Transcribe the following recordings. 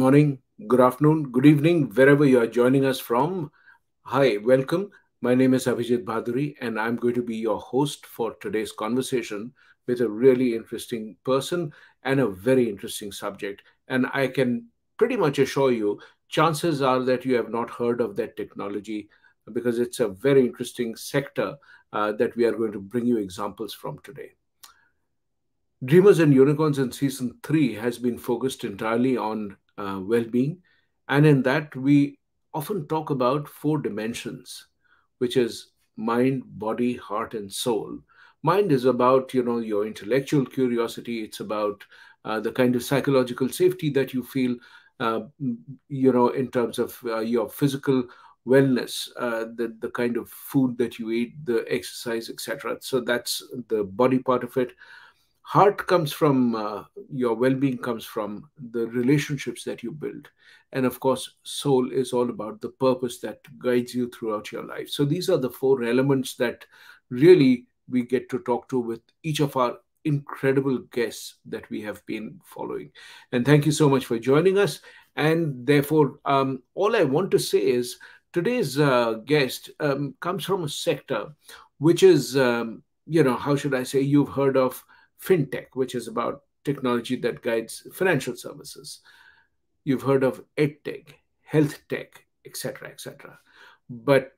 good morning, good afternoon, good evening, wherever you are joining us from. Hi, welcome. My name is Abhijit Bhaduri, and I'm going to be your host for today's conversation with a really interesting person and a very interesting subject. And I can pretty much assure you, chances are that you have not heard of that technology because it's a very interesting sector uh, that we are going to bring you examples from today. Dreamers and Unicorns in season three has been focused entirely on uh, well being. And in that, we often talk about four dimensions, which is mind, body, heart, and soul. Mind is about you know your intellectual curiosity. It's about uh, the kind of psychological safety that you feel, uh, you know, in terms of uh, your physical wellness, uh, the the kind of food that you eat, the exercise, etc. So that's the body part of it heart comes from uh, your well-being comes from the relationships that you build. And of course soul is all about the purpose that guides you throughout your life. So these are the four elements that really we get to talk to with each of our incredible guests that we have been following. And thank you so much for joining us. And therefore um, all i want to say is today's uh, guest um, comes from a sector which is um, you know how should i say you've heard of fintech, which is about technology that guides financial services. You've heard of edtech, health tech, etc., etc. But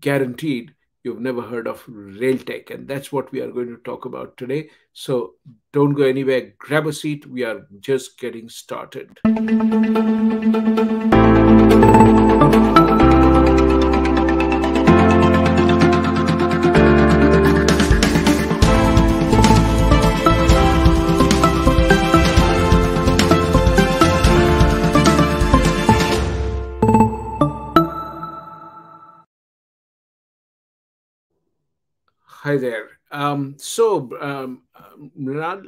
guaranteed, you've never heard of rail tech, and that's what we are going to talk about today. So don't go anywhere. Grab a seat. We are just getting started. Hi there. Um, so, um, Mrinal,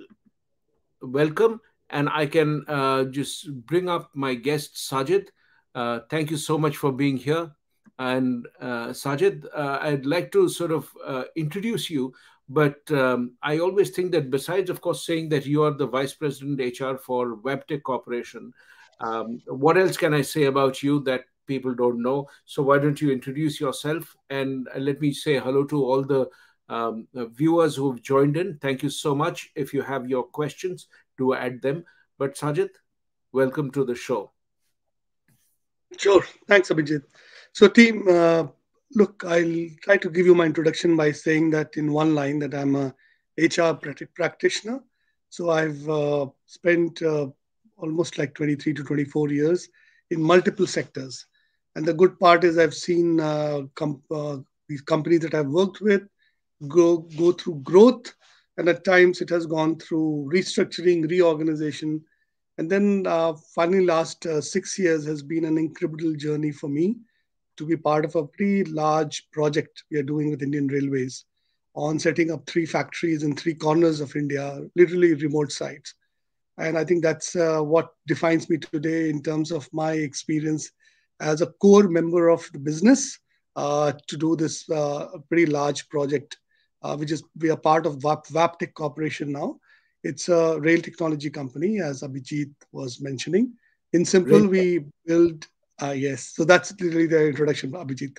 welcome. And I can uh, just bring up my guest, Sajid. Uh, thank you so much for being here. And uh, Sajid, uh, I'd like to sort of uh, introduce you, but um, I always think that besides, of course, saying that you are the Vice President HR for Wabtec Corporation, um, what else can I say about you that people don't know? So why don't you introduce yourself and let me say hello to all the um, viewers who've joined in. Thank you so much. If you have your questions, do add them. But Sajid, welcome to the show. Sure. Thanks, Abhijit. So, team, uh, look, I'll try to give you my introduction by saying that in one line that I'm a HR practitioner. So I've uh, spent uh, almost like 23 to 24 years in multiple sectors. And the good part is I've seen uh, com- uh, these companies that I've worked with go, go through growth, and at times it has gone through restructuring, reorganization. And then uh, finally, last uh, six years has been an incredible journey for me to be part of a pretty large project we are doing with Indian Railways on setting up three factories in three corners of India, literally remote sites. And I think that's uh, what defines me today in terms of my experience as a core member of the business uh, to do this uh, pretty large project uh, which is we are part of VAP, Wabtec Corporation now. It's a rail technology company, as Abhijit was mentioning. In simple, we build, uh, yes. So that's literally the introduction, Abhijit.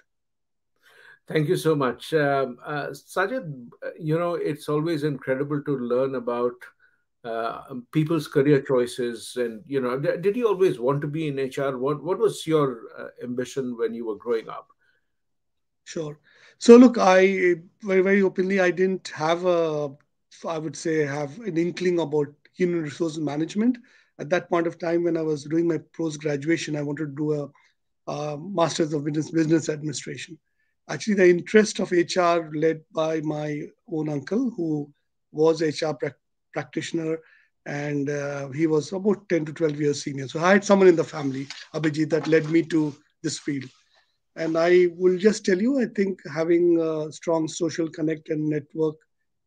Thank you so much. Um, uh, Sajid, you know, it's always incredible to learn about uh, people's career choices. And, you know, did you always want to be in HR? What, what was your uh, ambition when you were growing up? Sure. So look, I very very openly, I didn't have a, I would say, have an inkling about human resource management at that point of time when I was doing my post graduation. I wanted to do a, a master's of business business administration. Actually, the interest of HR led by my own uncle, who was HR pra- practitioner, and uh, he was about 10 to 12 years senior. So I had someone in the family, Abhijit, that led me to this field. And I will just tell you, I think having a strong social connect and network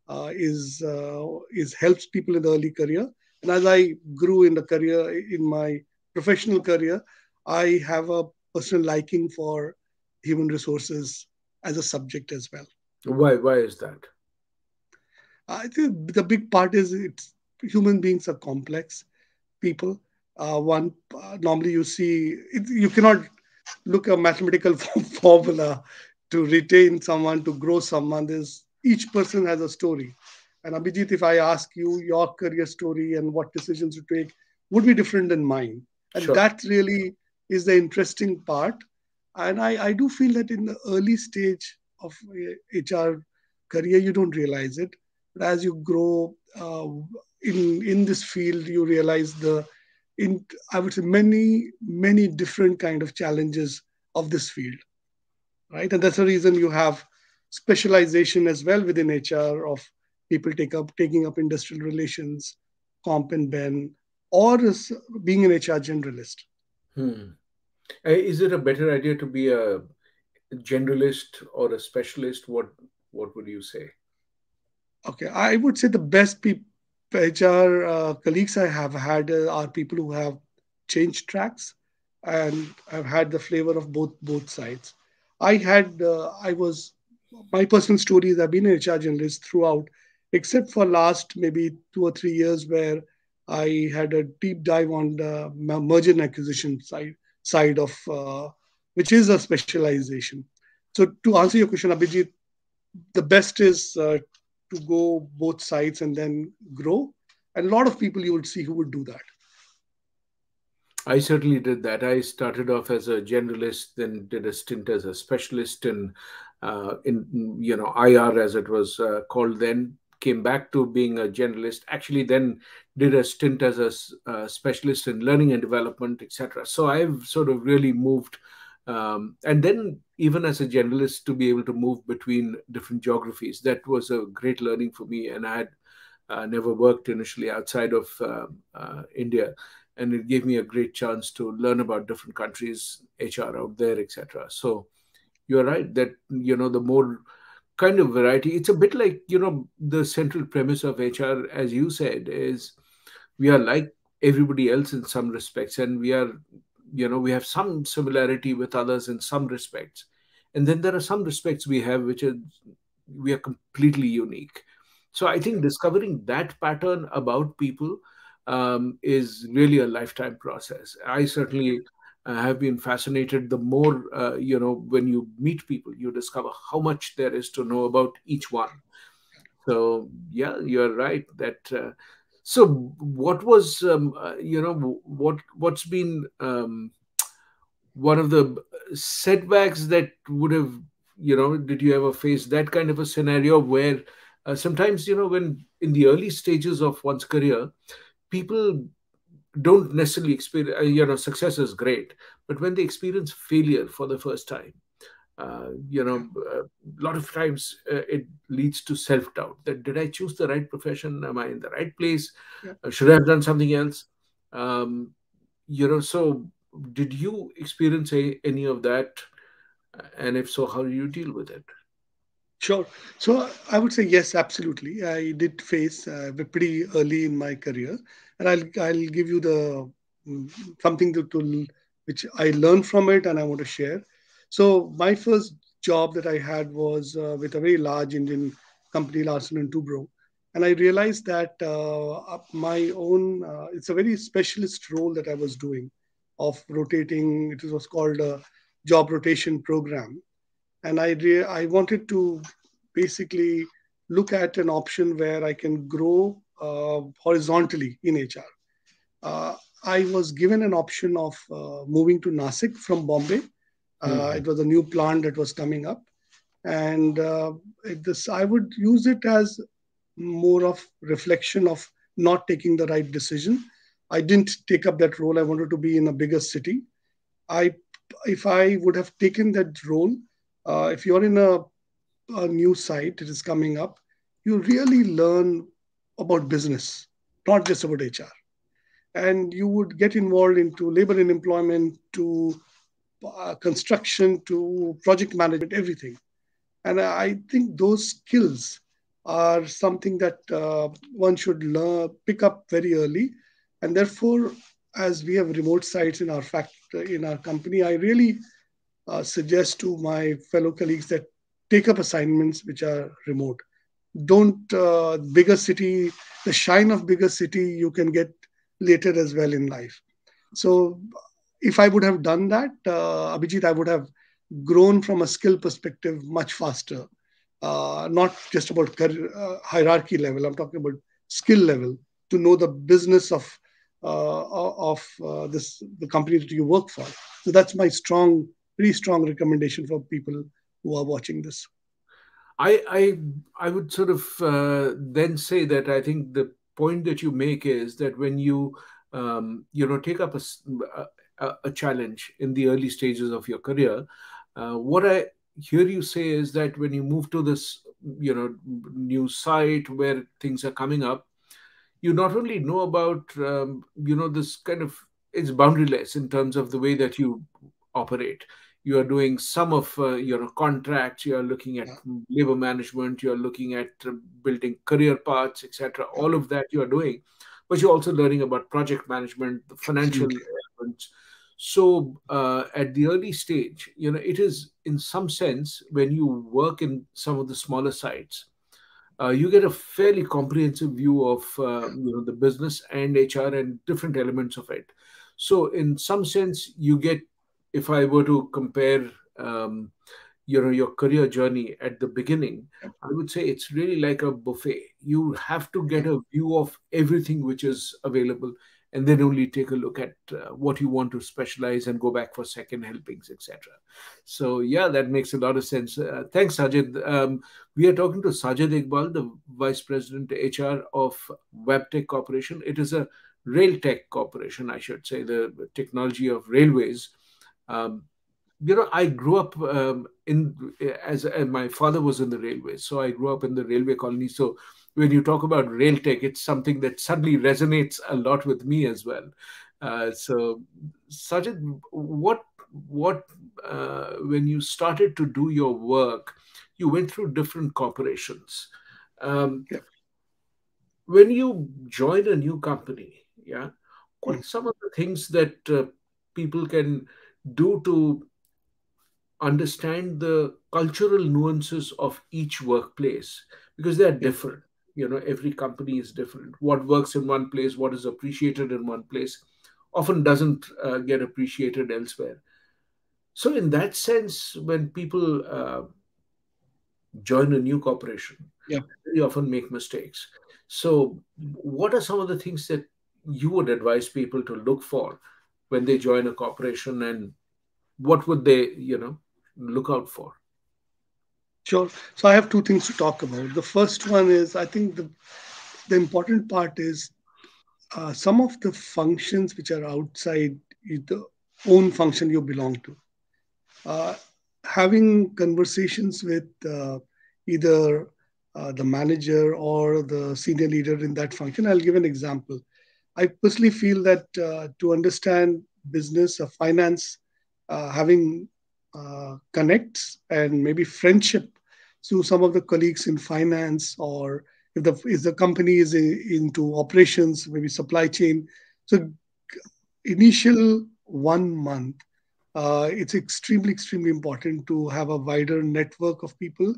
uh, is uh, is helps people in the early career. And as I grew in the career, in my professional career, I have a personal liking for human resources as a subject as well. Why? Why is that? I think the big part is it's human beings are complex people, uh, one uh, normally you see it, you cannot look a mathematical formula to retain someone to grow someone. There's each person has a story. And abhijit if i ask you your career story and what decisions you take would be different than mine. And sure. that really is the interesting part. And I, I do feel that in the early stage of hr uh, career you don't realize it. But as you grow uh, in in this field you realize the in I would say many many different kind of challenges of this field, right? And that's the reason you have specialization as well within HR of people take up taking up industrial relations, comp and ben, or being an HR generalist. Hmm. Uh, is it a better idea to be a generalist or a specialist? What what would you say? Okay, I would say the best people HR uh, colleagues I have had uh, are people who have changed tracks, and I've had the flavor of both both sides. I had uh, I was my personal stories. I've been an HR generalist throughout, except for last maybe two or three years where I had a deep dive on the merger and acquisition side side of uh, which is a specialization. So to answer your question, Abhijit, the best is uh, to go both sides and then grow. And a lot of people you would see who would do that. I certainly did that. I started off as a generalist, then did a stint as a specialist in, uh, in you know, IR as it was uh, called then. Came back to being a generalist. Actually, then did a stint as a uh, specialist in learning and development, etc. So I've sort of really moved um, and then even as a generalist to be able to move between different geographies that was a great learning for me. And i had uh, never worked initially outside of uh, uh, india. And it gave me a great chance to learn about different countries hr out there etc so you're right that you know the more kind of variety it's a bit like you know the central premise of hr as you said is we are like everybody else in some respects. And we are you know we have some similarity with others in some respects. And then there are some respects we have which are we are completely unique. So i think discovering that pattern about people um, is really a lifetime process. I certainly uh, have been fascinated the more uh, you know when you meet people you discover how much there is to know about each one. So yeah you're right that uh, so, what was um, uh, you know what what's been um, one of the setbacks that would have you know did you ever face that kind of a scenario where uh, sometimes you know when in the early stages of one's career people don't necessarily experience uh, you know success is great but when they experience failure for the first time uh, you know, a lot of times uh, it leads to self doubt that did I choose the right profession? Am I in the right place? Yeah. Uh, should I have done something else? Um, you know, so did you experience a, any of that? And if so, how do you deal with it? Sure. So I would say yes, absolutely. I did face uh, pretty early in my career, and I'll I'll give you the mm, something to, to which I learned from it, and I want to share. So my first job that I had was uh, with a very large Indian company, Larsen and Toubro, and I realized that uh, my own uh, it's a very specialist role that I was doing of rotating. It was called a job rotation program, and I re- I wanted to basically look at an option where I can grow uh, horizontally in HR. Uh, I was given an option of uh, moving to Nasik from Bombay mm-hmm. It was a new plant that was coming up, and uh, this I would use it as more of reflection of not taking the right decision. I didn't take up that role. I wanted to be in a bigger city. I, if I would have taken that role, uh, if you're in a, a new site, it is coming up, you really learn about business, not just about HR. And you would get involved into labor and employment, to uh, construction to project management, everything. And I think those skills are something that uh, one should learn, pick up very early. And therefore, as we have remote sites in our fact in our company, I really uh, suggest to my fellow colleagues that take up assignments which are remote. Don't uh, bigger city, the shine of bigger city you can get later as well in life. So if I would have done that, uh, Abhijit, I would have grown from a skill perspective much faster. Uh, not just about career, uh, hierarchy level. I'm talking about skill level to know the business of uh, of uh, this the company that you work for. So that's my strong, pretty strong recommendation for people who are watching this. I I I would sort of uh, then say that I think the point that you make is that when you um, you know take up a, a, a, challenge in the early stages of your career, uh, what I hear you say is that when you move to this you know new site where things are coming up, you not only know about um, you know this kind of it's boundaryless in terms of the way that you operate. You are doing some of uh, your contracts you are looking at yeah. labor management you are looking at uh, building career paths etc all of that you are doing but you're also learning about project management the financial elements. So uh, at the early stage you know it is in some sense when you work in some of the smaller sites uh, you get a fairly comprehensive view of uh, you know the business and hr and different elements of it. So in some sense you get if I were to compare, um, you know, your career journey at the beginning, I would say it's really like a buffet. You have to get a view of everything which is available, and then only take a look at uh, what you want to specialize and go back for second helpings, etc. So yeah, that makes a lot of sense. Uh, thanks, Sajid. Um, we are talking to Sajid Iqbal, the Vice President HR of Wabtec Corporation. It is a rail tech corporation, I should say, the technology of railways um, you know, I grew up um, in as, my father was in the railway, so I grew up in the railway colony. So when you talk about rail tech, it's something that suddenly resonates a lot with me as well. Uh, so, Sajid, what what uh, when you started to do your work, you went through different corporations. Um, yeah. When you join a new company, yeah, what are some of the things that uh, people can do to understand the cultural nuances of each workplace because they are different. You know every company is different. What works in one place what is appreciated in one place often doesn't uh, get appreciated elsewhere. So in that sense when people uh, join a new corporation yeah. they often make mistakes. So what are some of the things that you would advise people to look for when they join a corporation and what would they you know look out for. Sure. So i have two things to talk about. The first one is i think the the important part is uh, some of the functions which are outside the own function you belong to. Uh, having conversations with uh, either uh, the manager or the senior leader in that function i'll give an example. I personally feel that uh, to understand business or finance, uh, having uh, connects and maybe friendship to some of the colleagues in finance or if the if the company is in, into operations, maybe supply chain. So initial one month, uh, it's extremely extremely important to have a wider network of people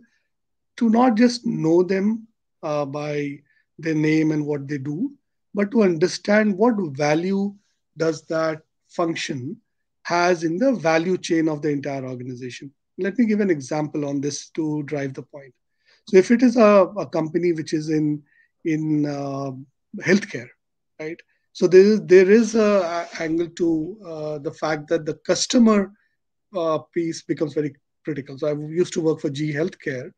to not just know them uh, by their name and what they do, but to understand what value does that function has in the value chain of the entire organization. Let me give an example on this to drive the point. So if it is a, a company which is in in uh, healthcare, right? So there is there is a angle to uh, the fact that the customer uh, piece becomes very critical. So I used to work for GE Healthcare,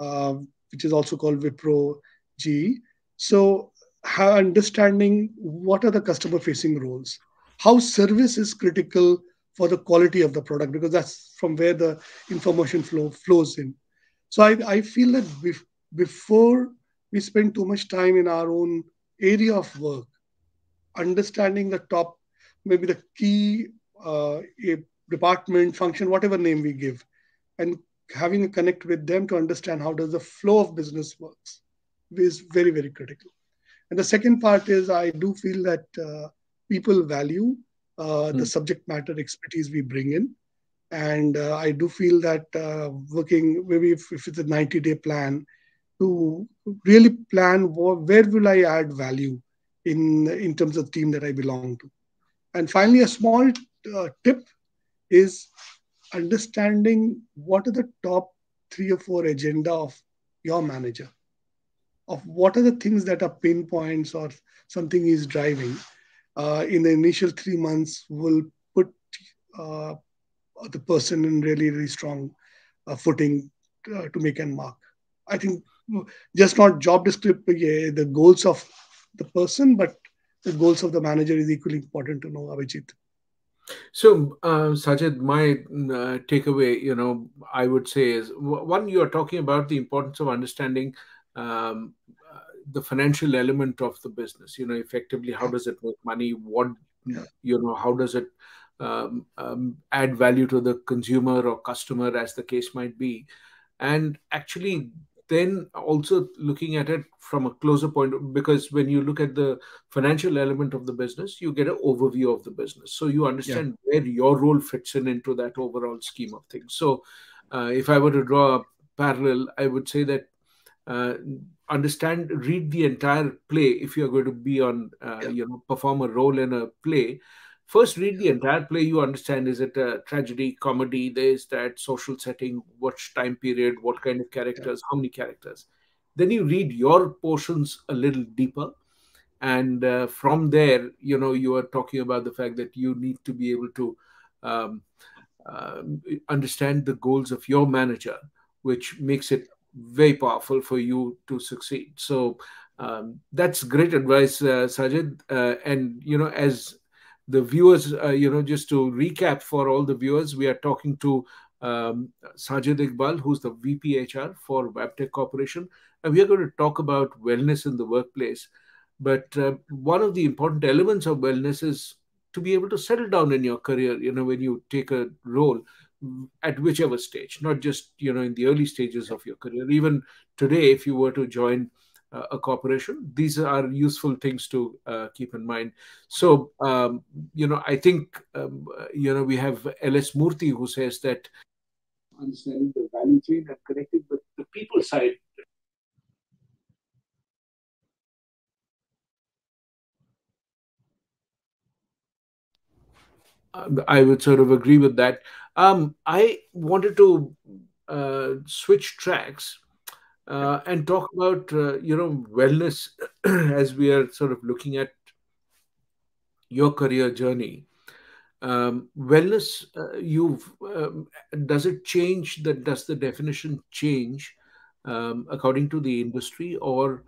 uh, which is also called Wipro GE. So understanding what are the customer facing roles how service is critical for the quality of the product because that's from where the information flow flows in. So i, I feel that bef- before we spend too much time in our own area of work understanding the top maybe the key uh, department function whatever name we give and having a connect with them to understand how does the flow of business works is very very critical. And the second part is I do feel that uh, people value mm. the hmm. subject matter expertise we bring in. And uh, I do feel that uh, working, maybe if, if, it's a 90 day plan, to really plan where will I add value in, in terms of the team that I belong to. And finally, a small tip is understanding what are the top three or four agenda of your manager of what are the things that are pain points or something is driving uh, in the initial three months will put uh, the person in really really strong uh, footing uh, to make and mark. I think just not job description the goals of the person but the goals of the manager is equally important to know abhijit. So, uh, Sajid, my uh, takeaway, you know, I would say is one, you are talking about the importance of understanding um, the financial element of the business. You know, effectively, how does it make money? What, you know, how does it um, um, add value to the consumer or customer, as the case might be? And actually, then also looking at it from a closer point because when you look at the financial element of the business you get an overview of the business so you understand yeah. where your role fits in into that overall scheme of things so uh, if i were to draw a parallel i would say that uh, understand read the entire play if you're going to be on uh, yeah. you know perform a role in a play. First read the entire play. You understand is it a tragedy comedy there's that social setting what time period what kind of characters yeah. how many characters. Then you read your portions a little deeper. And uh, from there you know you are talking about the fact that you need to be able to um, uh, understand the goals of your manager which makes it very powerful for you to succeed so um, that's great advice uh, sajid uh, and you know as the viewers, uh, you know, just to recap for all the viewers, we are talking to um, Sajid Iqbal, who's the VPHR for Wabtec Corporation, and we are going to talk about wellness in the workplace. But uh, one of the important elements of wellness is to be able to settle down in your career. You know, when you take a role at whichever stage, not just you know in the early stages of your career. Even today, if you were to join a corporation. These are useful things to uh, keep in mind. So, um, you know, I think, um, you know, we have L.S. Murthy who says that understanding the value chain and connecting with the people side. I would sort of agree with that. Um, I wanted to uh, switch tracks uh, and talk about uh, you know wellness as we are sort of looking at your career journey. Um, wellness uh, you've um, does it change that does the definition change um, according to the industry or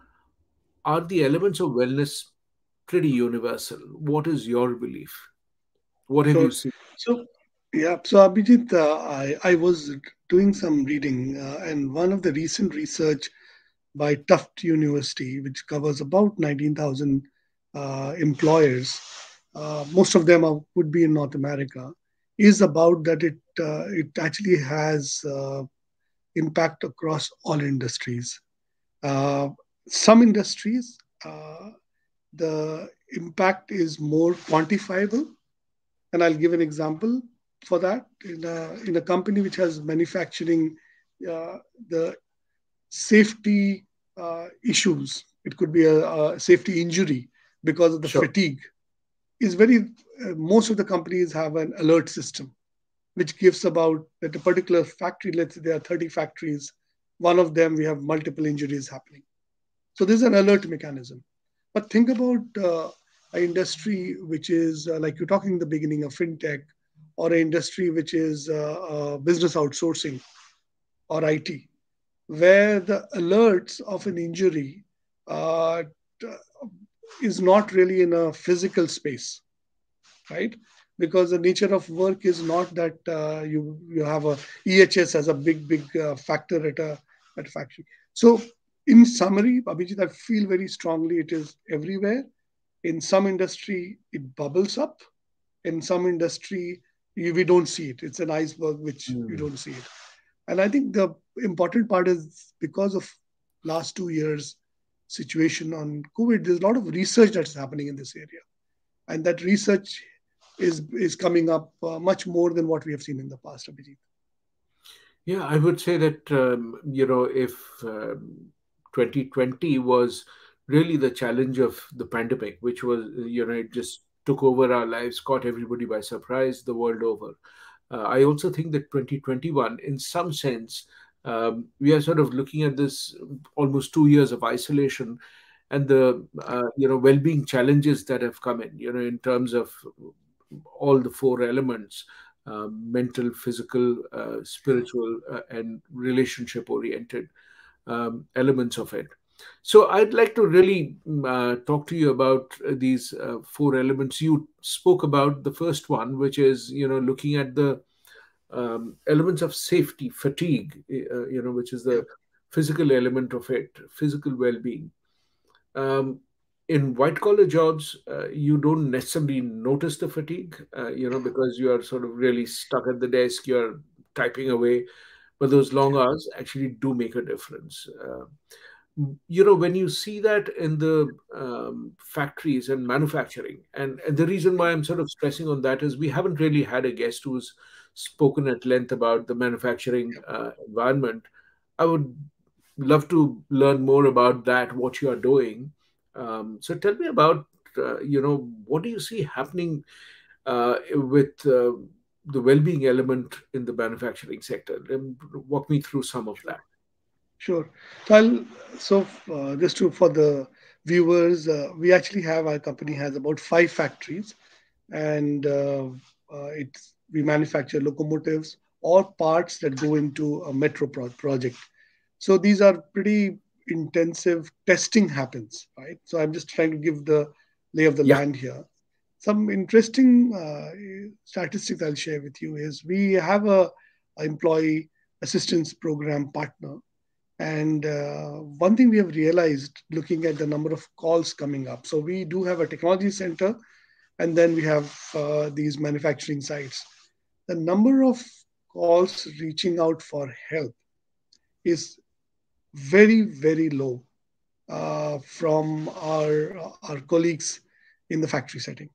are the elements of wellness pretty universal? What is your belief what have so, you seen so yeah, so Abhijit, uh, I, I was doing some reading, uh, and one of the recent research by Tufts University, which covers about 19,000 uh, employers, uh, most of them are, would be in North America, is about that it uh, it actually has uh, impact across all industries. some industries, the impact is more quantifiable, and I'll give an example for that. In a, in a company which has manufacturing uh, the safety uh, issues it could be a, a, safety injury because of the sure. fatigue is very uh, most of the companies have an alert system which gives about that a particular factory let's say there are 30 factories one of them we have multiple injuries happening. So there's an alert mechanism. But think about uh, an industry which is uh, like you're talking in the beginning of fintech or an industry which is uh, uh, business outsourcing or IT, where the alerts of an injury uh, is not really in a physical space, right? Because the nature of work is not that uh, you you have a EHS as a big big factor at a at a factory. So, in summary, Abhijit, I feel very strongly it is everywhere. In some industry, it bubbles up. In some industry, we don't see it. It's an iceberg which mm. you don't see it. And I think the important part is because of last two years situation on COVID, there's a lot of research that's happening in this area, and that research is is coming up uh, much more than what we have seen in the past. Abhijit. Yeah, I would say that um, you know if um, 2020 was really the challenge of the pandemic, which was you know it just took over our lives, caught everybody by surprise the world over. Uh, I also think that 2021, in some sense, um, we are sort of looking at this almost two years of isolation and the uh, you know well-being challenges that have come in you know in terms of all the four elements uh, mental physical uh, spiritual uh, and relationship oriented um, elements of it so i'd like to really mm, uh, talk to you about these uh, four elements you spoke about the first one which is you know looking at the um, elements of safety fatigue you know which is the physical element of it physical well-being um, in white collar jobs, uh, you don't necessarily notice the fatigue, uh, you know, because you are sort of really stuck at the desk, you're typing away. But those long hours actually do make a difference. You know, when you see that in the um, factories and manufacturing, and, and the reason why I'm sort of stressing on that is we haven't really had a guest who's spoken at length about the manufacturing uh, environment. I would love to learn more about that, what you are doing. Um, so tell me about, uh, you know, what do you see happening uh, with uh, the well-being element in the manufacturing sector? And walk me through some of that. Sure. So, I'll, so uh, just to for the viewers, uh, we actually have our company has about five factories, and uh, it's we manufacture locomotives or parts that go into a metro pro- project so these are pretty intensive testing happens, right? So I'm just trying to give the lay of the yeah. land here. Some interesting uh, statistics I'll share with you is we have a, a employee assistance program partner, and uh, one thing we have realized looking at the number of calls coming up. So we do have a technology center, and then we have uh, these manufacturing sites. The number of calls reaching out for help is very, very low uh, from our, our colleagues in the factory setting.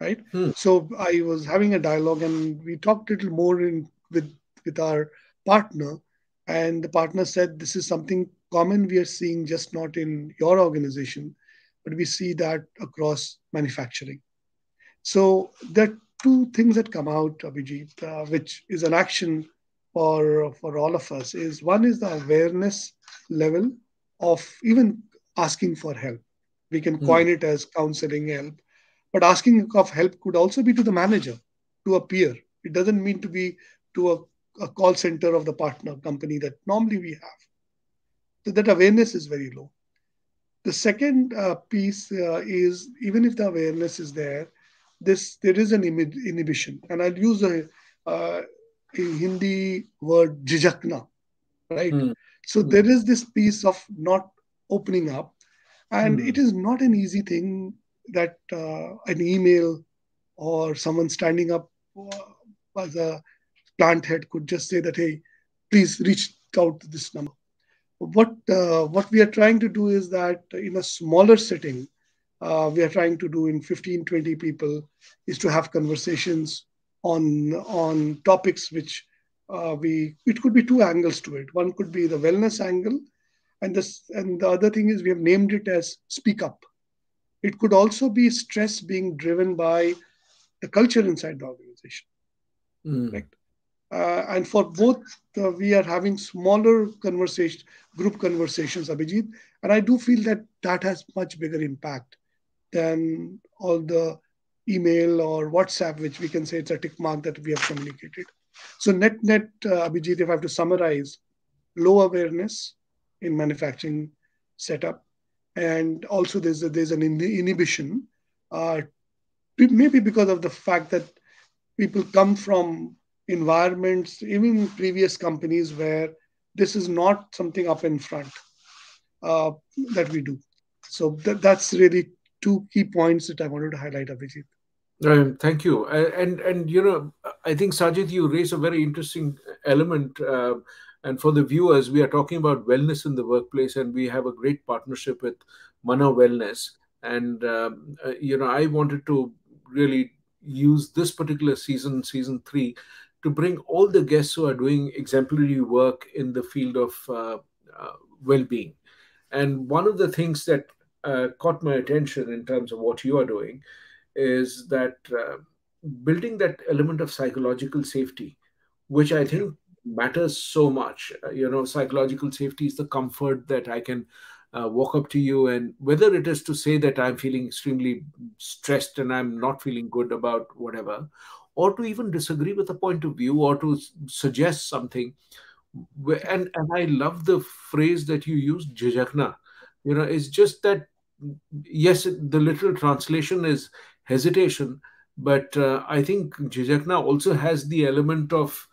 Right. Hmm. So I was having a dialogue and we talked a little more in, with, with our partner. And the partner said, This is something common we are seeing just not in your organization, but we see that across manufacturing. So there are two things that come out, Abhijit, uh, which is an action for for all of us is one is the awareness level of even asking for help we can mm. coin it as counseling help but asking of help could also be to the manager to a peer it doesn't mean to be to a, a call center of the partner company that normally we have so that awareness is very low the second uh, piece uh, is even if the awareness is there this there is an image inhibition and i'll use a uh, Hindi word jijakna, right? Mm. So mm. there is this piece of not opening up, and mm. it is not an easy thing that uh, an email or someone standing up uh, as a plant head could just say that, hey, please reach out to this number. What uh, what we are trying to do is that in a smaller setting, uh, we are trying to do in 15, 20 people is to have conversations on on topics which uh, we it could be two angles to it. One could be the wellness angle, and this and the other thing is we have named it as speak up. It could also be stress being driven by the culture inside the organization. Mm. Right? Uh, and for both, uh, we are having smaller conversation, group conversations, Abhijit, and I do feel that that has much bigger impact than all the email or WhatsApp, which we can say it's a tick mark that we have communicated. So net net, uh, Abhijit, if I have to summarize, low awareness in manufacturing setup, and also there's a, there's an inhibition, uh, maybe because of the fact that people come from environments, even previous companies where this is not something up in front uh, that we do. So th- that's really two key points that I wanted to highlight, Abhijit. Um, thank you. And and you know, I think Sajid, you raise a very interesting element. Uh, and for the viewers, we are talking about wellness in the workplace, and we have a great partnership with Mana Wellness. And um, uh, you know, I wanted to really use this particular season, season three, to bring all the guests who are doing exemplary work in the field of uh, uh well-being. And one of the things that uh, caught my attention in terms of what you are doing is that uh, building that element of psychological safety, which I think matters so much. Uh, you know, psychological safety is the comfort that I can uh, walk up to you, and whether it is to say that I'm feeling extremely stressed and I'm not feeling good about whatever, or to even disagree with a point of view or to suggest something and and I love the phrase that you used, jhajakna. You know, it's just that yes, the literal translation is hesitation, but uh, I think jhajakna also has the element of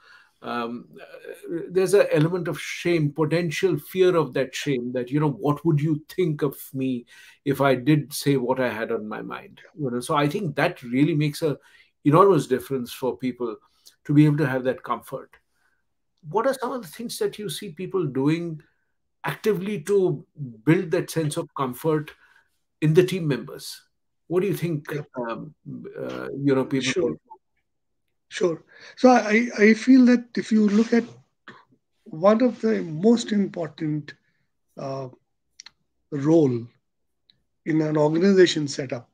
um, uh, there's an element of shame, potential fear of that shame. That you know, what would you think of me if I did say what I had on my mind? You know, so I think that really makes a enormous difference for people to be able to have that comfort what are some of the things that you see people doing actively to build that sense of comfort in the team members? What do you think? Um, uh, you know, people. sure sure so i i feel that if you look at one of the most important uh, role in an organization setup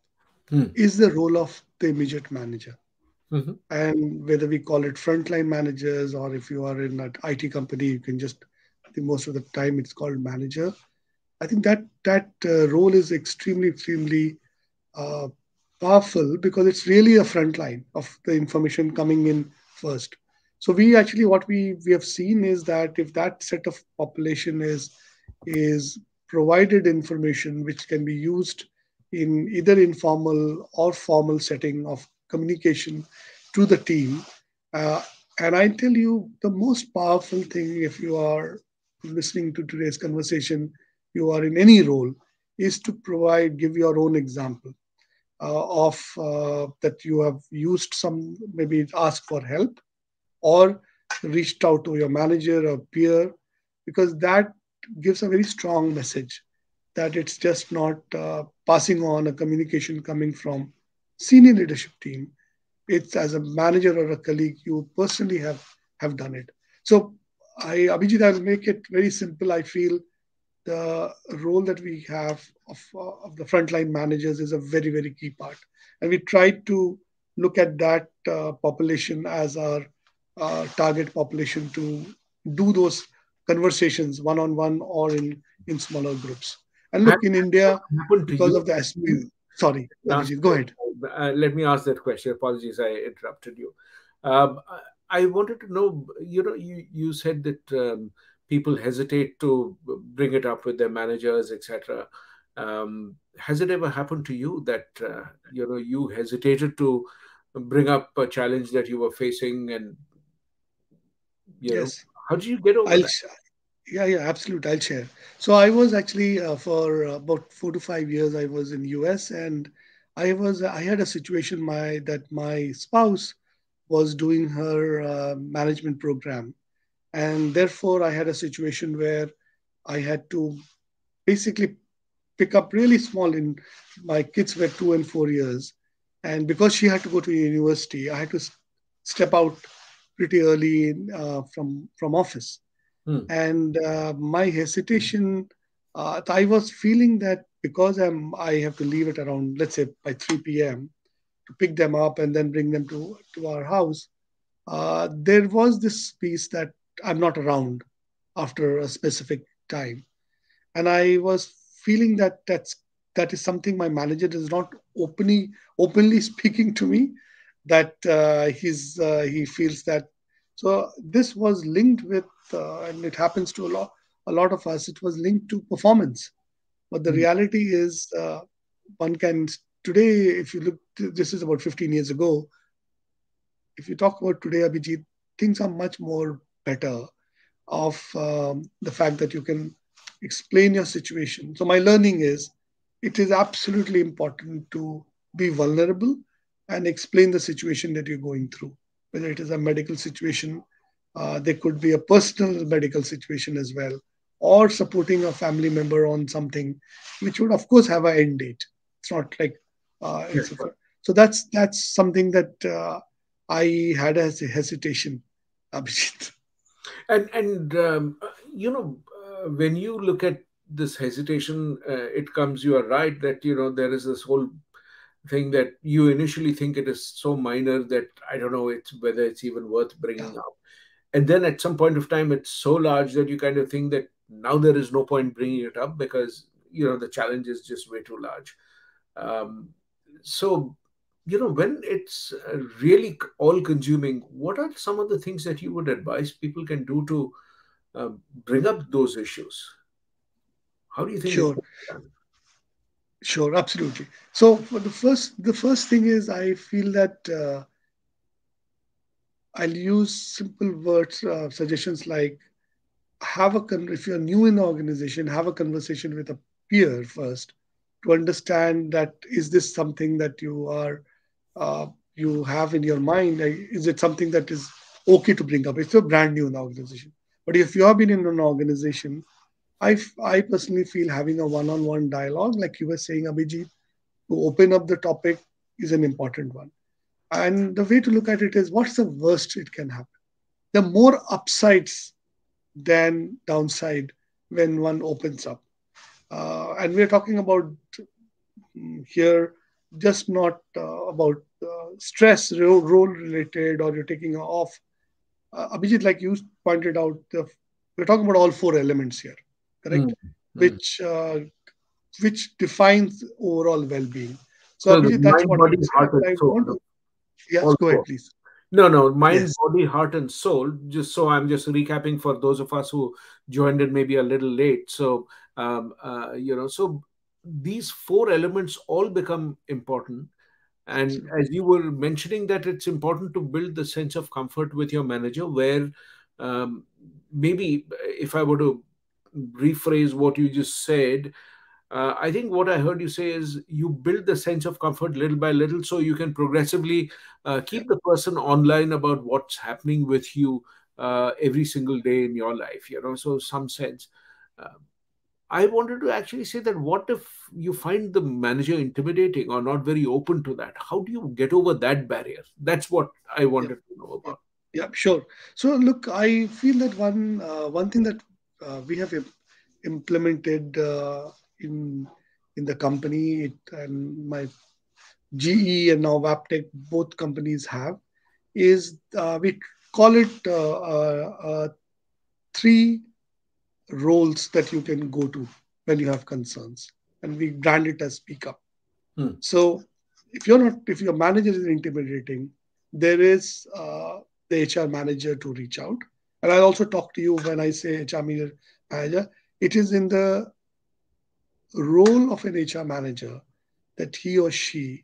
Hmm. is the role of the immediate manager Mhm. and whether we call it frontline managers or if you are in an IT company, you can just I think most of the time it's called manager. I think that that uh, role is extremely extremely uh, powerful because it's really a front line of the information coming in first. So we actually what we we have seen is that if that set of population is is provided information which can be used in either informal or formal setting of communication to the team. Uh, and I tell you, the most powerful thing, if you are listening to today's conversation, you are in any role, is to provide, give your own example uh, of uh, that you have used some, maybe ask for help or reached out to your manager or peer, because that gives a very strong message that it's just not uh, passing on a communication coming from senior leadership team. It's as a manager or a colleague you personally have have done it. So i abhijit i'll make it very simple. I feel the role that we have of, uh, of the frontline managers is a very very key part. And we try to look at that uh, population as our uh, target population to do those conversations one on one or in in smaller groups and look in india because of the SP, sorry abhijit go ahead uh, let me ask that question. Apologies, I interrupted you. Um, I wanted to know. You know, you you said that um, people hesitate to bring it up with their managers, etc. Um, has it ever happened to you that uh, you know you hesitated to bring up a challenge that you were facing, and you know yes how did you get over i'll that? Yeah, yeah, absolutely. I'll share. So I was actually uh, for about four to five years. I was in US, and I was I had a situation my that my spouse was doing her uh, management program, and therefore I had a situation where I had to basically pick up really small. In my kids were two and four years, and because she had to go to university, I had to step out pretty early uh, from from office Hmm. and uh, my hesitation uh, i was feeling that because i'm i have to leave it around let's say by 3 p.m to pick them up and then bring them to to our house uh, there was this piece that i'm not around after a specific time and i was feeling that that's that is something my manager is not openly openly speaking to me that uh, he's uh, he feels that so this was linked with uh, and it happens to a lot a lot of us it was linked to performance but the Hmm. reality is uh, one can today if you look this is about 15 years ago if you talk about today abhijit things are much more better of um, the fact that you can explain your situation. So, my learning is it is absolutely important to be vulnerable and explain the situation that you're going through, whether it is a medical situation, uh, there could be a personal medical situation as well, or supporting a family member on something which would, of course, have an end date. It's not like uh, Yes. it's so that's that's something that uh, I had as a hesitation, Abhijit. And and um, you know uh, when you look at this hesitation, uh, it comes. You are right that you know there is this whole thing that you initially think it is so minor that I don't know it's whether it's even worth bringing yeah. up. And then at some point of time, it's so large that you kind of think that now there is no point bringing it up because you know the challenge is just way too large. Um, so you know when it's uh, really all consuming what are some of the things that you would advise people can do to uh, bring up those issues how do you think sure sure absolutely so for the first the first thing is i feel that uh, i'll use simple words uh, suggestions like have a con- if you're new in the organization have a conversation with a peer first to understand that is this something that you are uh, you have in your mind? Is it something that is okay to bring up? If you're brand new in the organization, but if you have been in an organization, I, I personally feel having a one-on-one dialogue, like you were saying, Abhijit, to open up the topic is an important one. And the way to look at it is what's the worst it can happen? There are more upsides than downside when one opens up. Uh, and we're talking about mm, here just not uh, about uh, stress role related or you're taking off. Uh, Abhijit, like you pointed out, the, we're talking about all four elements here, correct? Mm-hmm. Which uh, which defines overall well-being. So, so Abhijit, that's what body, heart, and soul. Yes, go ahead, please. No, no, mind, yes. body, heart, and soul. Just so I'm just recapping for those of us who joined it maybe a little late. So, um, uh, you know, so these four elements all become important. And as you were mentioning, that it's important to build the sense of comfort with your manager, where um, maybe if I were to rephrase what you just said, uh, I think what I heard you say is you build the sense of comfort little by little so you can progressively uh, keep the person online about what's happening with you uh, every single day in your life, you know, so some sense. Uh, I wanted to actually say that what if you find the manager intimidating or not very open to that? How do you get over that barrier? That's what I wanted yeah. to know about. Yeah, sure. So look, I feel that one uh, one thing that we have implemented uh, in in the company it, and my GE and now Wabtec, both companies have, is uh, we call it uh, uh, three roles that you can go to when you have concerns and we brand it as speak up hmm. so if you're not if your manager is intimidating there is uh, the hr manager to reach out and i'll also talk to you when i say hr manager it is in the role of an hr manager that he or she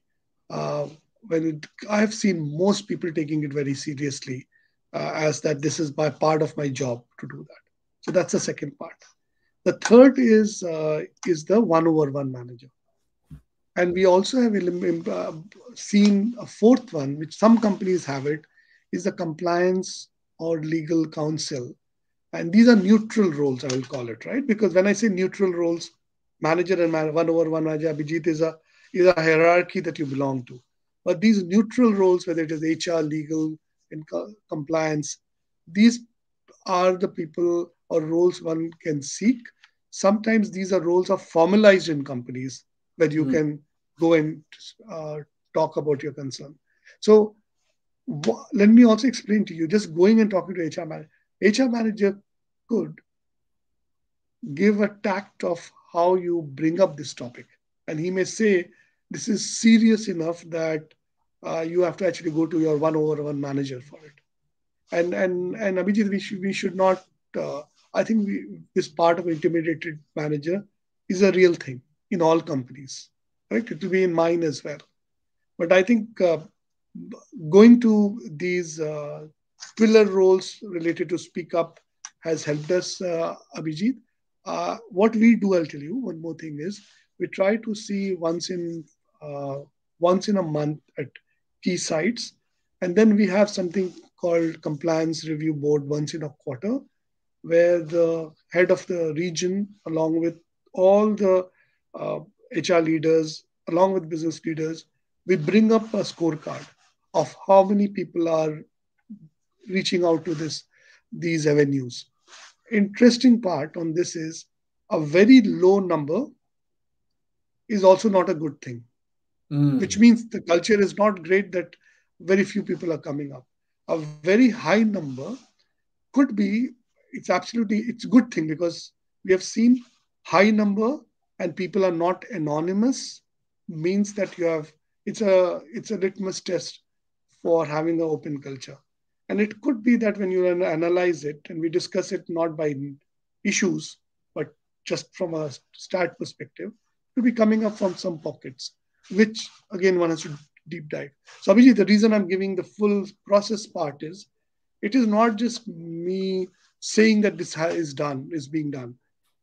uh, when it, i've seen most people taking it very seriously uh, as that this is by part of my job to do that. So that's the second part. The third is uh, is the one over one manager, and we also have uh, seen a fourth one, which some companies have it, is the compliance or legal counsel, and these are neutral roles. I will call it right because when I say neutral roles, manager and man- one over one manager, Abhijit is a is a hierarchy that you belong to. But these neutral roles, whether it is HR, legal, and co- compliance, these are the people or roles one can seek. Sometimes these are roles are formalized in companies where you mm. can go and uh, talk about your concern. So let me also explain to you, just going and talking to HR manager, HR manager could give a tact of how you bring up this topic. And he may say, this is serious enough that uh, you have to actually go to your one over one manager for it. And and and Abhijit, we should we should not uh, I think we, this part of intimidated manager is a real thing in all companies. Right? It will be in mine as well. But I think uh, going to these uh, pillar roles related to speak up has helped us, uh, Abhijit. Uh, what we do, I'll tell you one more thing is we try to see once in uh, once in a month at key sites, and then we have something called compliance review board once in a quarter, where the head of the region, along with all the uh, HR leaders, along with business leaders, we bring up a scorecard of how many people are reaching out to this these avenues. Interesting part on this is a very low number is also not a good thing. Hmm. which means the culture is not great that very few people are coming up. A very high number could be, it's absolutely, it's a good thing because we have seen high number and people are not anonymous means that you have, it's a, it's a litmus test for having an open culture. And it could be that when you analyze it and we discuss it not by issues, but just from a stat perspective, to be coming up from some pockets, which again one has to deep dive. So Abhijit, the reason I'm giving the full process part is it is not just me saying that this is done, is being done.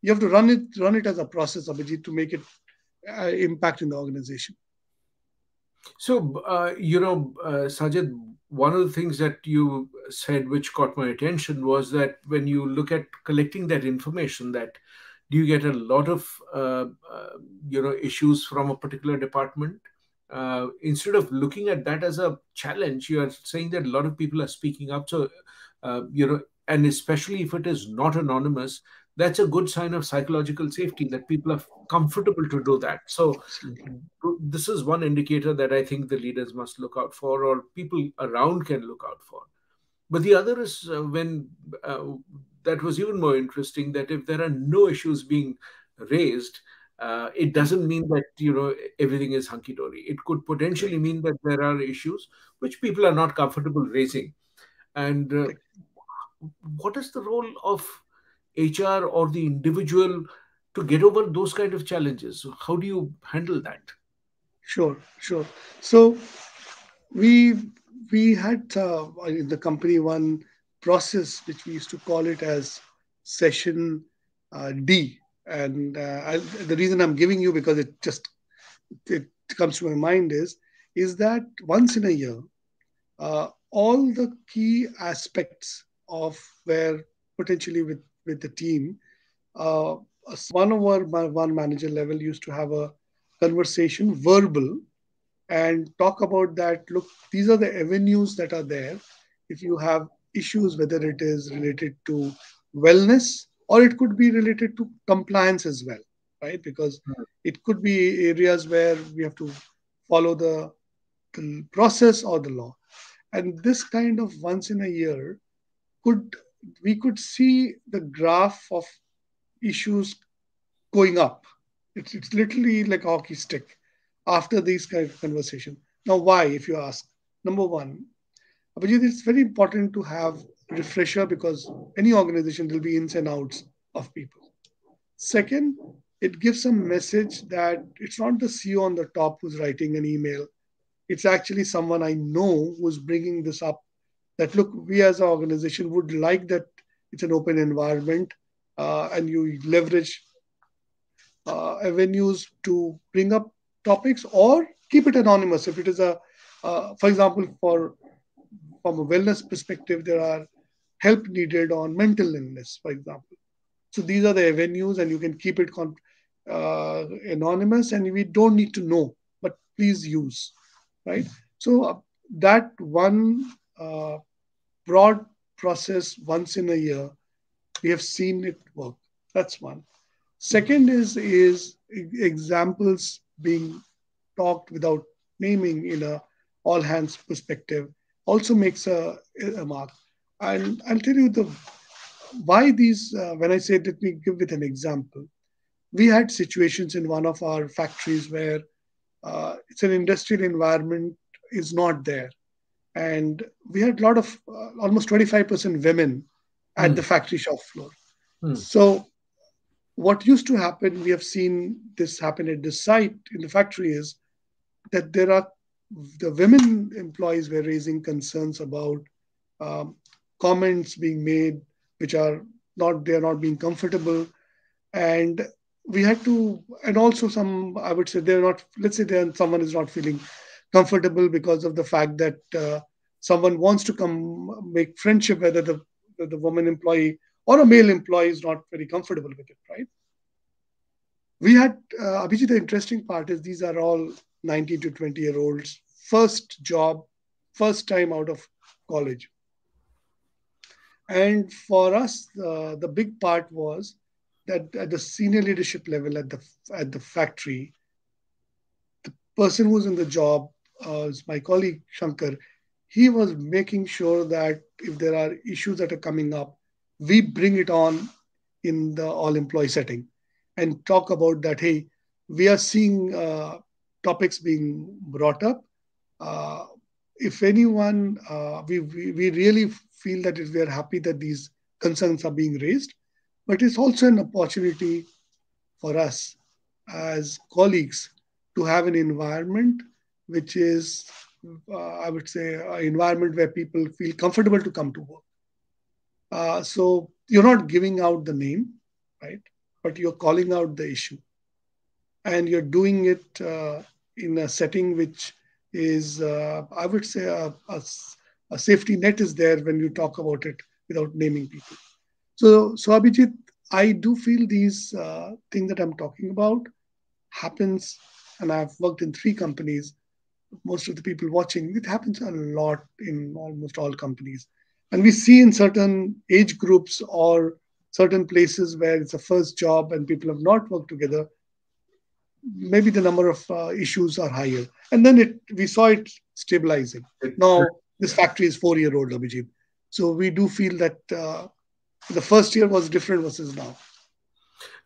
You have to run it, run it as a process, Abhijit, to make it uh, impact in the organization. So, uh, you know, uh, Sajid, one of the things that you said which caught my attention was that when you look at collecting that information that do you get a lot of uh, uh, you know issues from a particular department? Uh, instead of looking at that as a challenge you are saying that a lot of people are speaking up. So uh, you know and especially if it is not anonymous that's a good sign of psychological safety that people are comfortable to do that. So this is one indicator that i think the leaders must look out for or people around can look out for. But the other is uh, when uh, that was even more interesting that if there are no issues being raised uh, it doesn't mean that you know everything is hunky dory it could potentially mean that there are issues which people are not comfortable raising. And uh, what is the role of hr or the individual to get over those kind of challenges. How do you handle that? Sure sure. So we we had uh, in the company one process which we used to call it as session uh, D. And uh, I, the reason I'm giving you because it just it comes to my mind is is that once in a year, uh, all the key aspects of where potentially with with the team, uh, one over one manager level used to have a conversation verbal and talk about that look these are the avenues that are there. If you have issues whether it is related to wellness or it could be related to compliance as well right? Because mm-hmm. it could be areas where we have to follow the, the process or the law. And this kind of once in a year could we could see the graph of issues going up it's, it's literally like a hockey stick after these kind of conversation. Now, why, if you ask? Number one, Abhijit, it's very important to have refresher because any organization will be ins and outs of people. Second, it gives a message that it's not the CEO on the top who's writing an email. It's actually someone I know who's bringing this up. That look, we as an organization would like that it's an open environment uh, and you leverage uh, avenues to bring up topics or keep it anonymous. If it is a uh, for example for from a wellness perspective there are help needed on mental illness for example. So these are the avenues and you can keep it con- uh, anonymous and we don't need to know but please use right? So uh, that one uh, broad process once in a year we have seen it work that's one second is is examples being talked without naming in a all hands perspective also makes a, a mark. And I'll tell you the why these. Uh, when I say, let me give with an example. We had situations in one of our factories where uh, it's an industrial environment is not there, and we had a lot of uh, almost 25% women at mm. the factory shop floor. Mm. So what used to happen, we have seen this happen at this site in the factory, is that there are the women employees were raising concerns about um, comments being made which are not they're not being comfortable and we had to and also some i would say they're not let's say they're, someone is not feeling comfortable because of the fact that uh, someone wants to come make friendship whether the the woman employee or a male employee is not very comfortable with it, right? We had, uh, Abhijit, the interesting part is these are all 19 to 20 year olds, first job, first time out of college. And for us, uh, the big part was that at the senior leadership level at the at the factory, the person who's in the job, is my colleague Shankar, he was making sure that if there are issues that are coming up, we bring it on in the all employee setting and talk about that. Hey, we are seeing uh, topics being brought up. Uh, if anyone, uh, we, we, we really feel that we are happy that these concerns are being raised, but it's also an opportunity for us as colleagues to have an environment which is, uh, I would say, an environment where people feel comfortable to come to work. Uh, so you're not giving out the name, right? But you're calling out the issue. And you're doing it uh, in a setting which is, uh, I would say, a, a, a, safety net is there when you talk about it without naming people. So, so Abhijit, I do feel these uh, things that I'm talking about happens, and I've worked in three companies. Most of the people watching, it happens a lot in almost all companies. And we see in certain age groups or certain places where it's a first job and people have not worked together, maybe the number of uh, issues are higher. And then it we saw it stabilizing. Now this factory is four year old, Abhijit. So we do feel that uh, the first year was different versus now.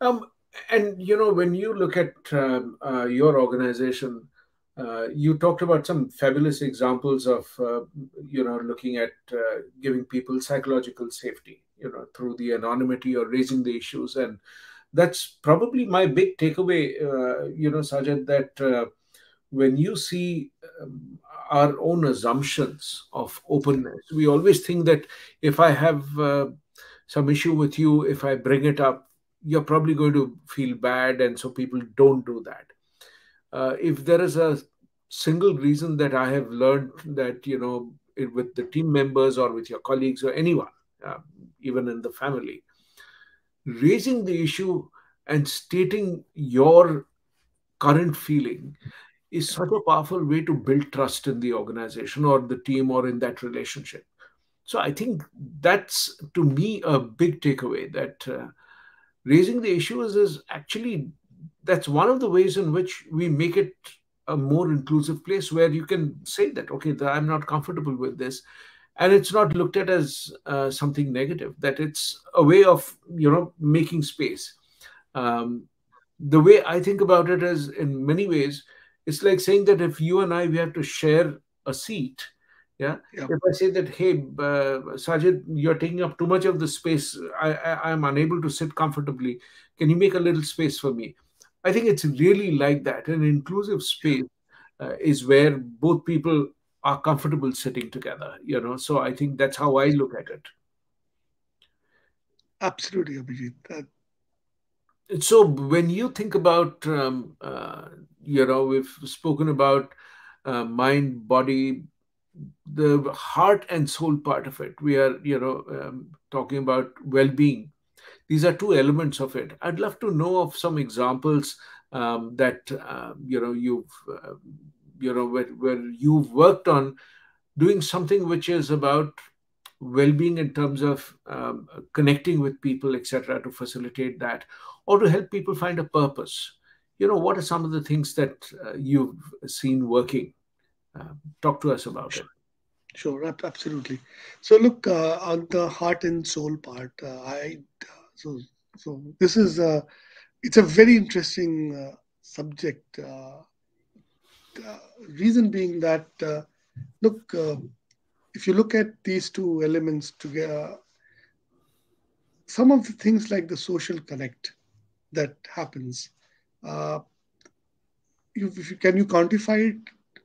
Um, and you know when you look at um, uh, your organization, uh, you talked about some fabulous examples of uh, you know looking at uh, giving people psychological safety you know through the anonymity or raising the issues. And that's probably my big takeaway uh, you know sajid that uh, when you see um, our own assumptions of openness we always think that if i have some issue with you if i bring it up you're probably going to feel bad. And so people don't do that uh, if there is a single reason that I have learned that, you know, it, with the team members or with your colleagues or anyone, uh, even in the family, raising the issue and stating your current feeling is such a powerful way to build trust in the organization or the team or in that relationship. So I think that's to me a big takeaway that uh, raising the issues is actually that's one of the ways in which we make it a more inclusive place where you can say that okay i'm not comfortable with this. And it's not looked at as uh, something negative that it's a way of you know making space. Um, the way i think about it is in many ways it's like saying that if you and i we have to share a seat yeah, yeah. if i say that hey uh, sajid you're taking up too much of the space I, I i'm unable to sit comfortably. Can you make a little space for me I think it's really like that. An inclusive space uh, is where both people are comfortable sitting together, you know. So I think that's how I look at it. Absolutely, Abhijit. That... So when you think about, um, uh, you know, we've spoken about uh, mind, body, the heart and soul part of it. We are, you know, um, talking about well-being these are two elements of it. I'd love to know of some examples um, that uh, you know you've uh, you know where, where you've worked on doing something which is about well-being in terms of um, connecting with people, etc., to facilitate that, or to help people find a purpose. You know, what are some of the things that uh, you've seen working? Uh, talk to us about it. Sure, absolutely. So, look uh, on the heart and soul part. Uh, I so, so this is a, it's a very interesting uh, subject. Uh, reason being that, uh, look, uh, if you look at these two elements together, some of the things like the social connect that happens, uh, you, you, can you quantify it?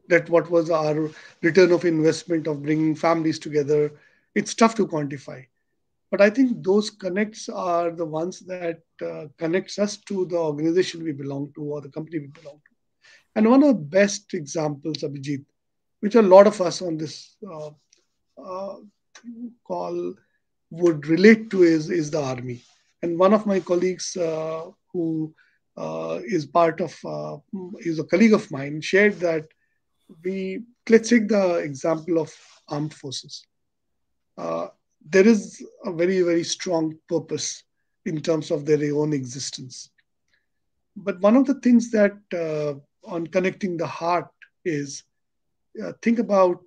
That what was our return of investment of bringing families together? It's tough to quantify but I think those connects are the ones that uh, connects us to the organization we belong to or the company we belong to. And one of the best examples, Abhijit, which a lot of us on this uh, uh, call would relate to is, is the army. And one of my colleagues uh, who uh, is part of, uh, is a colleague of mine, shared that we, let's take the example of armed forces. There is a very, very strong purpose in terms of their own existence. But one of the things that uh, on connecting the heart is uh, think about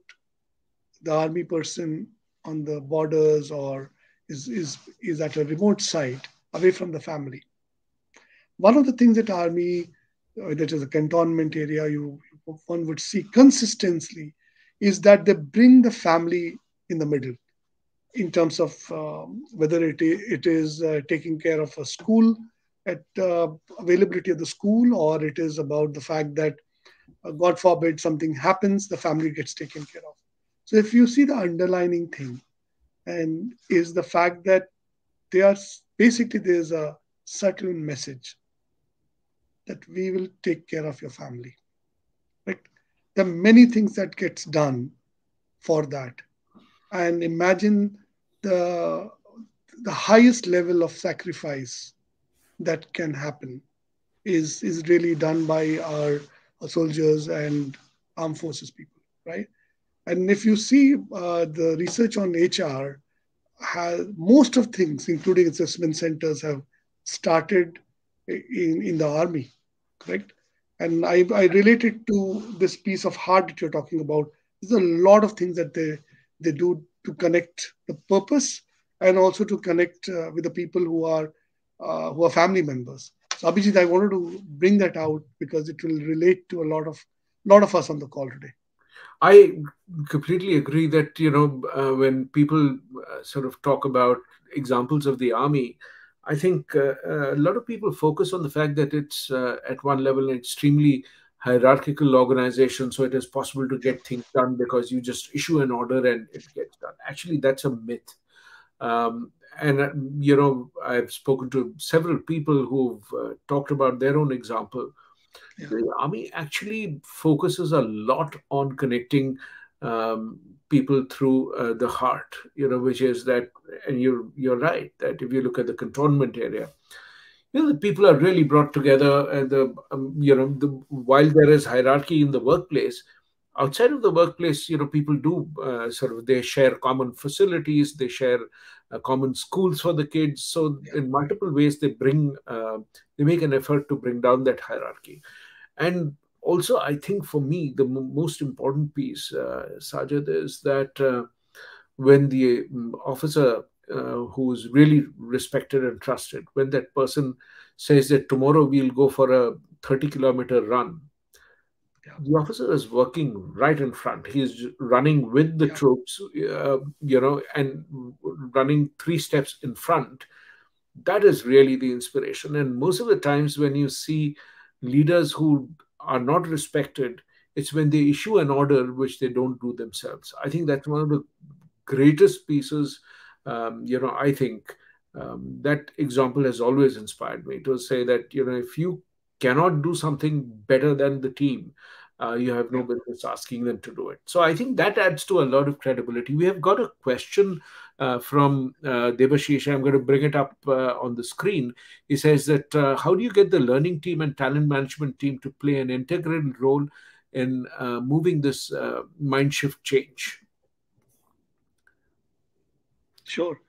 the army person on the borders or is, is, is at a remote site away from the family. One of the things that army, uh, that is a cantonment area, you one would see consistently is that they bring the family in the middle in terms of um, whether it, it is uh, taking care of a school at uh, availability of the school or it is about the fact that uh, god forbid something happens the family gets taken care of. So if you see the underlining thing and is the fact that they are basically there's a subtle message that we will take care of your family. Right? There are many things that gets done for that. And imagine the the highest level of sacrifice that can happen is is really done by our, our soldiers and armed forces people right? And if you see uh, the research on hr has most of things including assessment centers have started in in the army correct? And i i relate it to this piece of heart that you're talking about. There's a lot of things that they they do to connect the purpose and also to connect uh, with the people who are uh, who are family members. So Abhijit, I wanted to bring that out because it will relate to a lot of lot of us on the call today. I completely agree that you know uh, when people uh, sort of talk about examples of the army, I think uh, uh, a lot of people focus on the fact that it's at one level an extremely hierarchical organization, so it is possible to get things done because you just issue an order and it gets done. Actually, that's a myth. Um, and uh, you know, I've spoken to several people who've uh, talked about their own example. Yeah. The army actually focuses a lot on connecting um, people through uh, the heart. You know, which is that, and you're you're right that if you look at the cantonment area, you know, the people are really brought together, and the um, you know, the, while there is hierarchy in the workplace, outside of the workplace, you know, people do uh, sort of they share common facilities, they share uh, common schools for the kids. So yeah. in multiple ways, they bring uh, they make an effort to bring down that hierarchy. And also, I think for me, the m- most important piece, uh, Sajid, is that uh, when the um, officer uh, who's really respected and trusted, when that person says that tomorrow we'll go for a 30 kilometer run, yeah. the officer is working right in front. He is running with the yeah. troops, uh, you know, and running three steps in front. That is really the inspiration. And most of the times, when you see leaders who are not respected, it's when they issue an order which they don't do themselves. I think that's one of the greatest pieces. Um, you know, I think um, that example has always inspired me to say that you know if you cannot do something better than the team, uh, you have no business asking them to do it. So I think that adds to a lot of credibility. We have got a question uh, from uh, Debashish. I'm going to bring it up uh, on the screen. He says that uh, how do you get the learning team and talent management team to play an integral role in uh, moving this uh, mind shift change? Sure.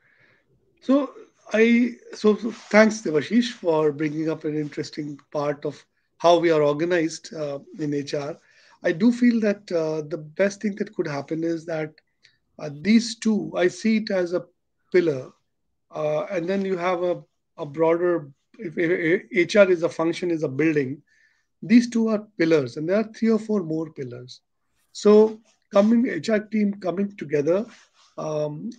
So I so, so thanks Devashish for bringing up an interesting part of how we are organized uh, in HR. I do feel that uh, the best thing that could happen is that uh, these two, I see it as a pillar, uh, and then you have a, a broader. If, if HR is a function, is a building. These two are pillars, and there are three or four more pillars. So coming HR team coming together, um,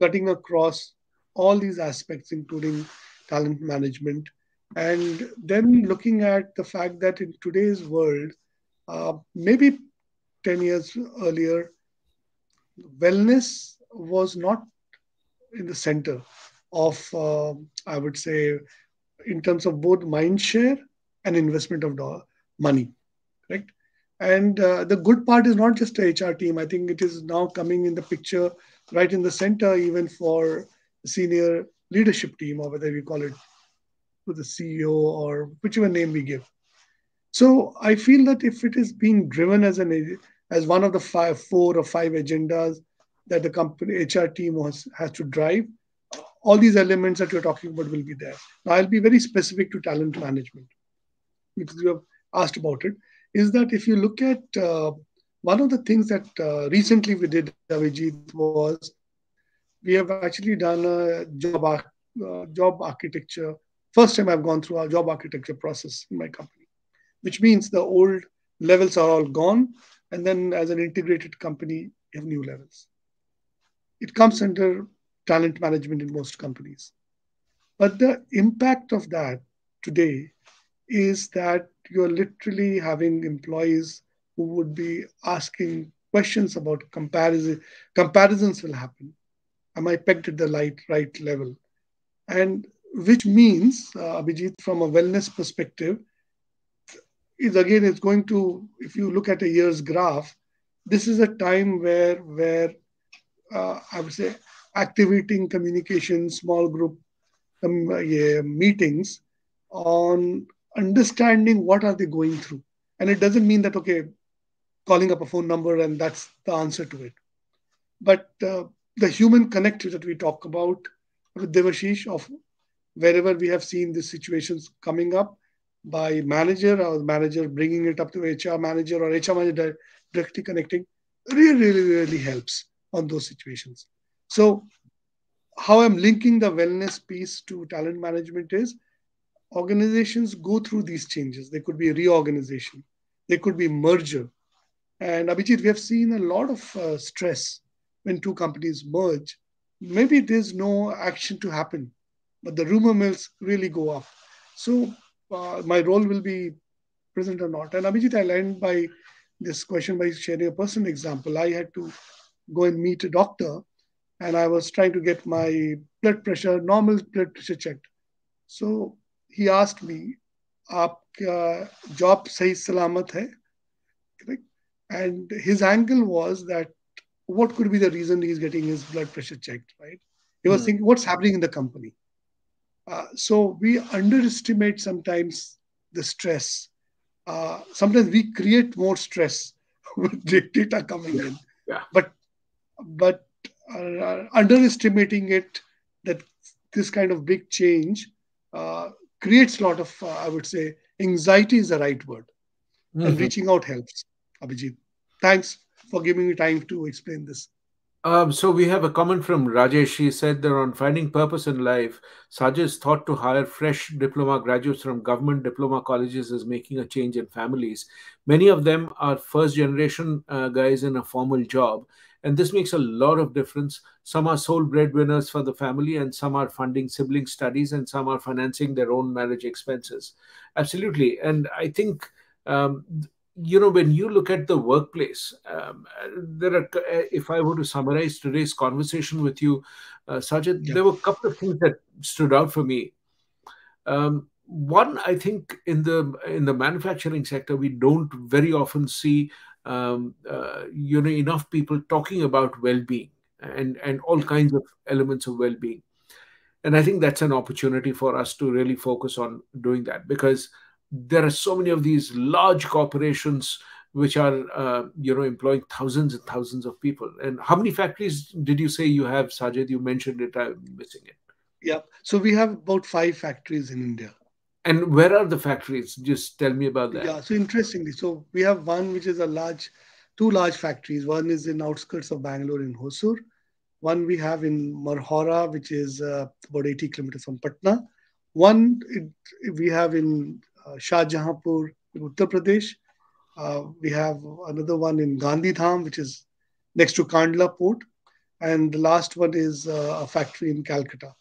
cutting across all these aspects, including talent management, and then looking at the fact that in today's world, uh, maybe 10 years earlier, wellness was not in the center of, uh, I would say, in terms of both mind share and investment of dollar, money, right? And uh, the good part is not just a HR team. I think it is now coming in the picture right in the center, even for senior leadership team, or whether we call it to the CEO or whichever name we give. So I feel that if it is being driven as an as one of the five, four or five agendas that the company HR team was, has to drive, all these elements that you're talking about will be there. Now I'll be very specific to talent management because you have asked about it. is that if you look at uh, one of the things that uh, recently we did, Abhijit, was we have actually done a job, uh, job architecture. First time I've gone through our job architecture process in my company, which means the old levels are all gone. And then as an integrated company, you have new levels. It comes under talent management in most companies. But the impact of that today is that you're literally having employees who would be asking questions about comparison. Comparisons will happen. Am I pegged at the right, right level? And which means, uh, Abhijit, from a wellness perspective, is again, it's going to, if you look at a year's graph, this is a time where, where uh, I would say, activating communication, small group um, yeah, meetings on understanding what are they going through and it doesn't mean that okay calling up a phone number and that's the answer to it but uh, the human connect that we talk about with devashish of wherever we have seen these situations coming up by manager or manager bringing it up to hr manager or hr manager directly connecting really really really helps on those situations so how i'm linking the wellness piece to talent management is organizations go through these changes. There could be reorganization, there could be merger. And Abhijit, we have seen a lot of uh, stress when two companies merge. Maybe there's no action to happen, but the rumor mills really go up. So uh, my role will be present or not. And Abhijit, I'll end by this question by sharing a personal example. I had to go and meet a doctor, and I was trying to get my blood pressure, normal blood pressure checked. So he asked me, "आपका job सही सलामत है?" and his angle was that what could be the reason he's getting his blood pressure checked, right? He was mm. thinking, what's happening in the company? Uh, so we underestimate sometimes the stress. Uh, sometimes we create more stress with data coming in. Yeah. But but uh, underestimating it that this kind of big change uh, creates a lot of, uh, I would say, anxiety is the right word. Mm-hmm. And reaching out helps, Abhijit. Thanks for giving me time to explain this. Um, so we have a comment from Rajesh. He said that on finding purpose in life, Sajid thought to hire fresh diploma graduates from government diploma colleges is making a change in families. Many of them are first generation uh, guys in a formal job and this makes a lot of difference. Some are sole breadwinners for the family, and some are funding sibling studies, and some are financing their own marriage expenses. Absolutely. And I think, um, you know, when you look at the workplace, um, there are, if I were to summarize today's conversation with you, uh, Sajid, yeah. there were a couple of things that stood out for me. Um, one, I think in the in the manufacturing sector, we don't very often see um, uh, you know enough people talking about well-being and and all kinds of elements of well-being and i think that's an opportunity for us to really focus on doing that because there are so many of these large corporations which are uh, you know employing thousands and thousands of people and how many factories did you say you have sajid you mentioned it i'm missing it yeah so we have about five factories in india and where are the factories? Just tell me about that. Yeah, so interestingly, so we have one which is a large, two large factories. One is in outskirts of Bangalore in Hosur. One we have in Marhora, which is uh, about 80 kilometers from Patna. One it, we have in Shahjahanpur in Uttar Pradesh. Uh, we have another one in Gandhi Gandhidham, which is next to Kandla port. And the last one is uh, a factory in Calcutta.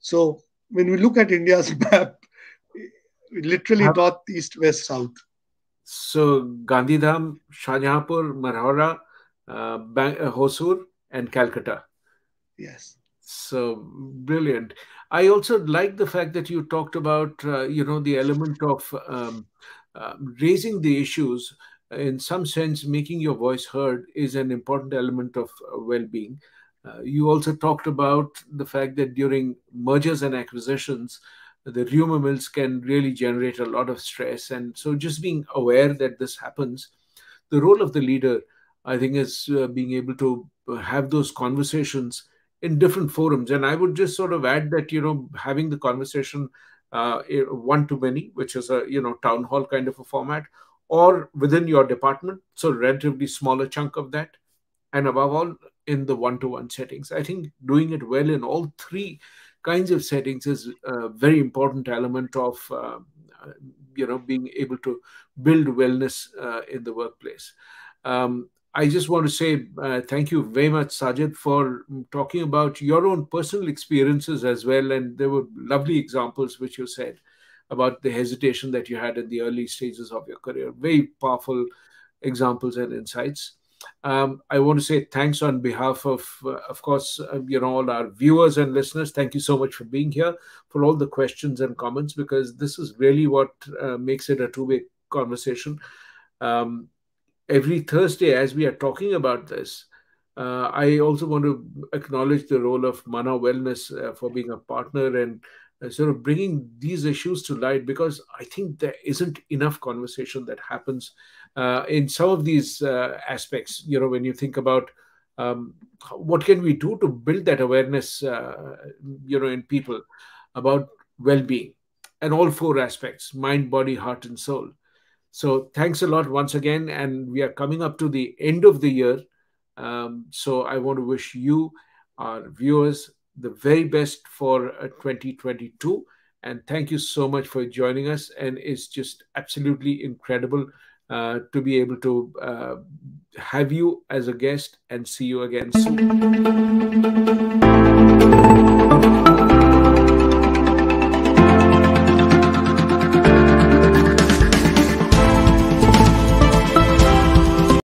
So when we look at India's map, literally Have, north, east, west, south. So Gandhidham, Shahjahanpur, Marhora, uh, Bang- uh, Hosur, and Calcutta. Yes. So brilliant. I also like the fact that you talked about, uh, you know, the element of um, uh, raising the issues. In some sense, making your voice heard is an important element of uh, well-being. Uh, you also talked about the fact that during mergers and acquisitions, the rumor mills can really generate a lot of stress. And so just being aware that this happens, the role of the leader, I think, is uh, being able to have those conversations in different forums. And I would just sort of add that, you know, having the conversation uh, one to many, which is a, you know, town hall kind of a format, or within your department, so relatively smaller chunk of that, and above all, in the one-to-one settings. I think doing it well in all three kinds of settings is a very important element of uh, you know being able to build wellness uh, in the workplace. Um, I just want to say uh, thank you very much, Sajid, for talking about your own personal experiences as well. And there were lovely examples which you said about the hesitation that you had in the early stages of your career. Very powerful examples and insights. Um, I want to say thanks on behalf of, uh, of course, uh, you know, all our viewers and listeners. Thank you so much for being here, for all the questions and comments, because this is really what uh, makes it a two-way conversation. Um, every Thursday, as we are talking about this, uh, I also want to acknowledge the role of Manah Wellness uh, for being a partner and uh, sort of bringing these issues to light because I think there isn't enough conversation that happens uh, in some of these uh, aspects. You know, when you think about um, what can we do to build that awareness, uh, you know, in people about well-being and all four aspects: mind, body, heart, and soul. So thanks a lot once again. And we are coming up to the end of the year. Um, so I want to wish you, our viewers, the very best for uh, 2022. And thank you so much for joining us. And it's just absolutely incredible uh, to be able to uh, have you as a guest and see you again soon.